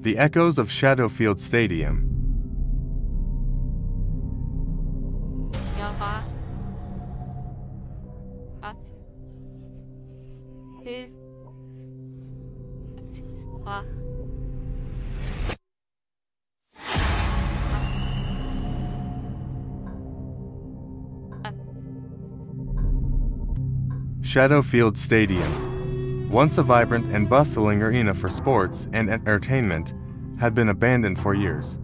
The echoes of Shadowfield Stadium. Shadowfield Stadium. Once a vibrant and bustling arena for sports and entertainment, had been abandoned for years.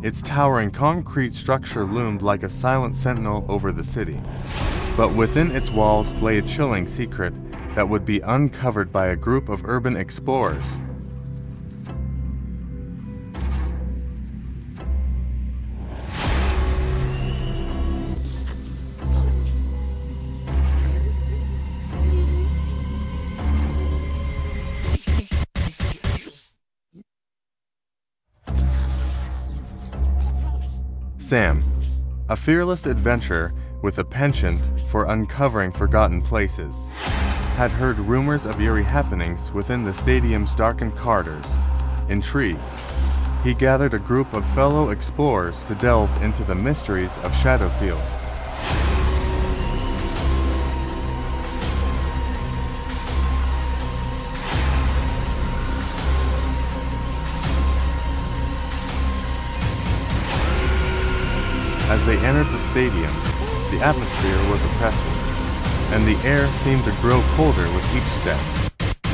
Its towering concrete structure loomed like a silent sentinel over the city. But within its walls lay a chilling secret that would be uncovered by a group of urban explorers. Sam, a fearless adventurer with a penchant for uncovering forgotten places, had heard rumors of eerie happenings within the stadium's darkened corridors. Intrigued, he gathered a group of fellow explorers to delve into the mysteries of Shadowfield. Stadium, the atmosphere was oppressive, and the air seemed to grow colder with each step.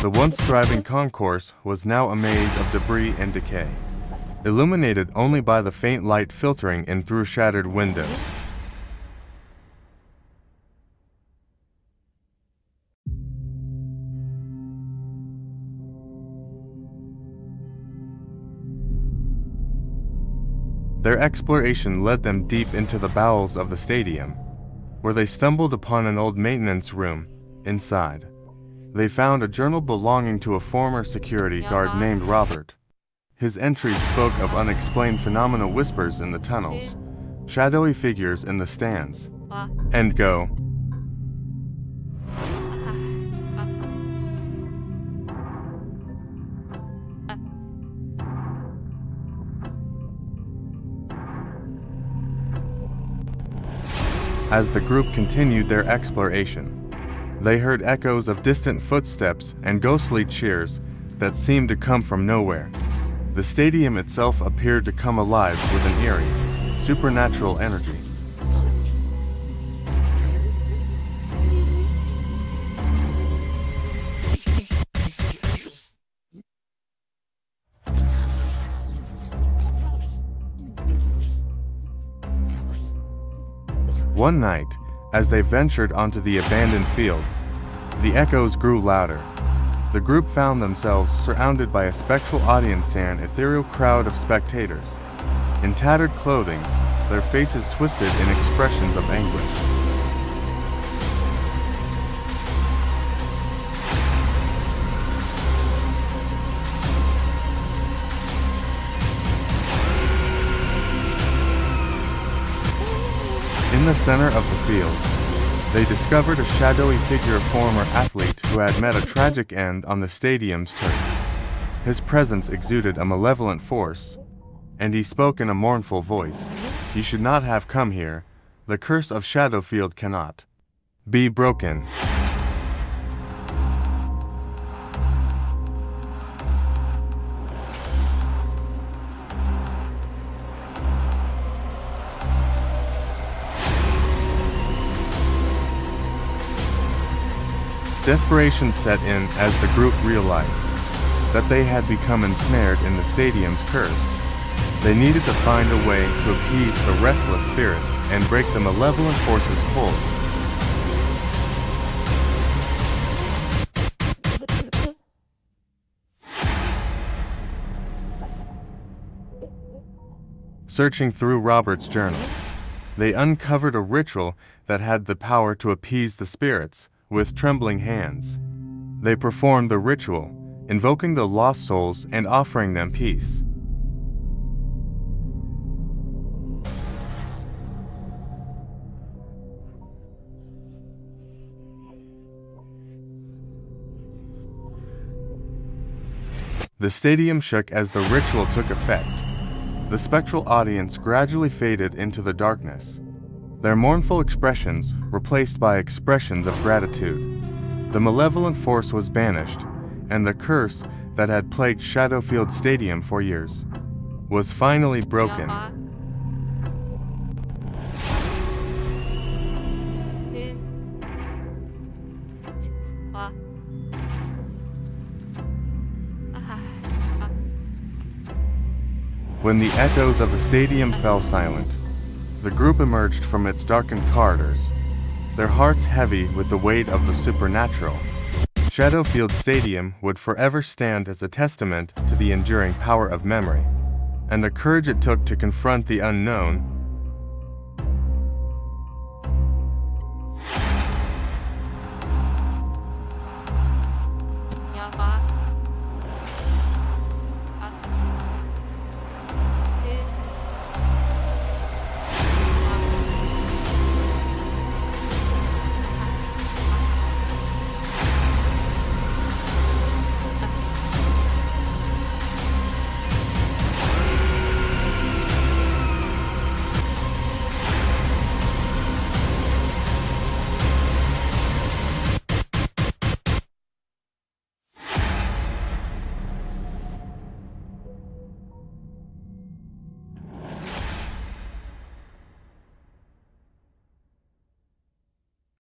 The once thriving concourse was now a maze of debris and decay, illuminated only by the faint light filtering in through shattered windows. Their exploration led them deep into the bowels of the stadium, where they stumbled upon an old maintenance room inside. They found a journal belonging to a former security guard named Robert. His entries spoke of unexplained phenomena whispers in the tunnels, shadowy figures in the stands, and go. As the group continued their exploration, they heard echoes of distant footsteps and ghostly cheers that seemed to come from nowhere. The stadium itself appeared to come alive with an eerie, supernatural energy. One night, as they ventured onto the abandoned field, the echoes grew louder. The group found themselves surrounded by a spectral audience and ethereal crowd of spectators. In tattered clothing, their faces twisted in expressions of anguish. The center of the field, they discovered a shadowy figure of former athlete who had met a tragic end on the stadium's turf. His presence exuded a malevolent force, and he spoke in a mournful voice. You should not have come here. The curse of Shadowfield cannot be broken. Desperation set in as the group realized that they had become ensnared in the stadium's curse. They needed to find a way to appease the restless spirits and break the malevolent force's hold. Searching through Robert's journal, they uncovered a ritual that had the power to appease the spirits with trembling hands. They performed the ritual, invoking the lost souls and offering them peace. The stadium shook as the ritual took effect. The spectral audience gradually faded into the darkness, their mournful expressions replaced by expressions of gratitude. The malevolent force was banished, and the curse that had plagued Shadowfield Stadium for years was finally broken. Uh -huh. When the echoes of the stadium fell silent, the group emerged from its darkened corridors, their hearts heavy with the weight of the supernatural. Shadowfield Stadium would forever stand as a testament to the enduring power of memory and the courage it took to confront the unknown